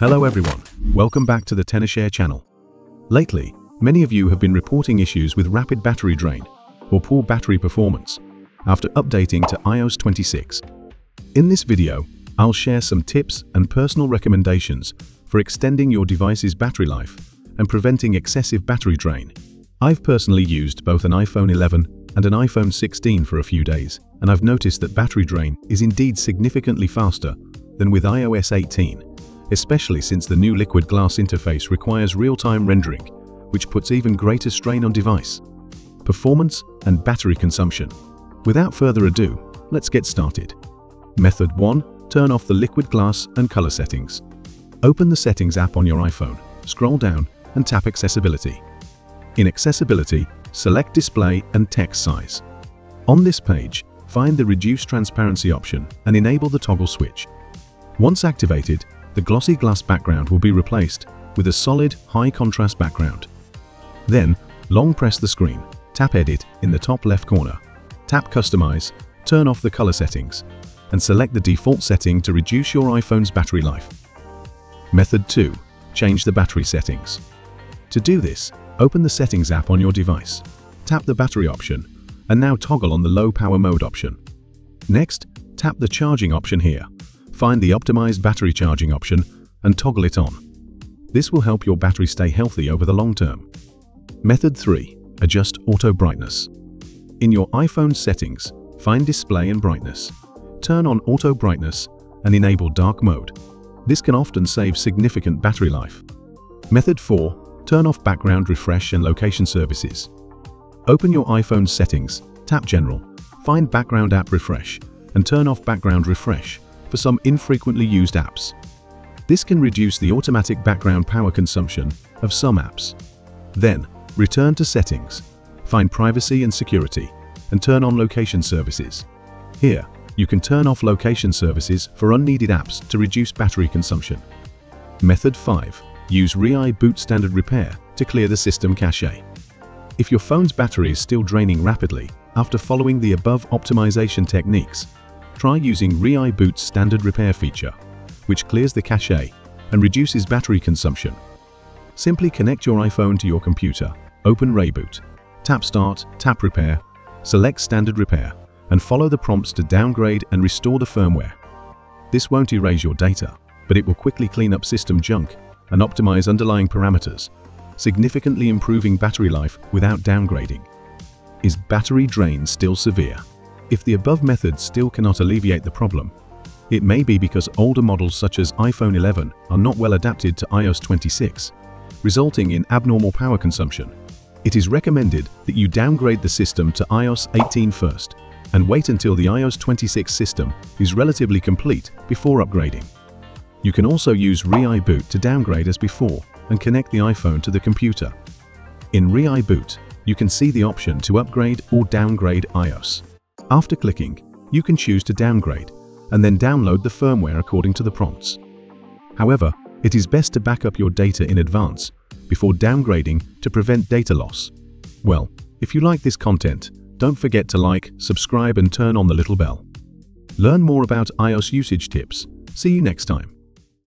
Hello everyone, welcome back to the Tenorshare channel. Lately, many of you have been reporting issues with rapid battery drain or poor battery performance after updating to iOS 26. In this video, I'll share some tips and personal recommendations for extending your device's battery life and preventing excessive battery drain. I've personally used both an iPhone 11 and an iPhone 16 for a few days, and I've noticed that battery drain is indeed significantly faster than with iOS 18, especially since the new liquid glass interface requires real-time rendering, which puts even greater strain on device. Performance and battery consumption. Without further ado, let's get started. Method 1. Turn off the liquid glass and color settings. Open the Settings app on your iPhone, scroll down and tap Accessibility. In Accessibility, select Display and Text Size. On this page, find the Reduce Transparency option and enable the toggle switch. Once activated, the glossy glass background will be replaced with a solid, high-contrast background. Then, long press the screen, tap Edit in the top left corner, tap Customize, turn off the color settings, and select the default setting to reduce your iPhone's battery life. Method 2. Change the battery settings. To do this, open the Settings app on your device, tap the battery option, and now toggle on the low power mode option. Next, tap the charging option here Find the optimized battery charging option and toggle it on. This will help your battery stay healthy over the long term. Method 3. Adjust auto brightness. In your iPhone settings, find display and brightness. Turn on auto brightness and enable dark mode. This can often save significant battery life. Method 4. Turn off background refresh and location services. Open your iPhone settings, tap General, find Background App Refresh, and turn off Background Refresh for some infrequently used apps. This can reduce the automatic background power consumption of some apps. Then, return to Settings, find Privacy and Security, and turn on Location Services. Here, you can turn off location services for unneeded apps to reduce battery consumption. Method 5. Use ReiBoot Standard Repair to clear the system cache. If your phone's battery is still draining rapidly after following the above optimization techniques, try using ReiBoot's standard repair feature, which clears the cache and reduces battery consumption. Simply connect your iPhone to your computer, open ReiBoot, tap Start, tap Repair, select Standard Repair, and follow the prompts to downgrade and restore the firmware. This won't erase your data, but it will quickly clean up system junk and optimize underlying parameters, significantly improving battery life without downgrading. Is battery drain still severe? If the above methods still cannot alleviate the problem, it may be because older models such as iPhone 11 are not well adapted to iOS 26, resulting in abnormal power consumption. It is recommended that you downgrade the system to iOS 18 first and wait until the iOS 26 system is relatively complete before upgrading. You can also use ReiBoot to downgrade as before and connect the iPhone to the computer. In ReiBoot, you can see the option to upgrade or downgrade iOS. After clicking, you can choose to downgrade and then download the firmware according to the prompts. However, it is best to back up your data in advance before downgrading to prevent data loss. Well, if you like this content, don't forget to like, subscribe and turn on the little bell. Learn more about iOS usage tips. See you next time.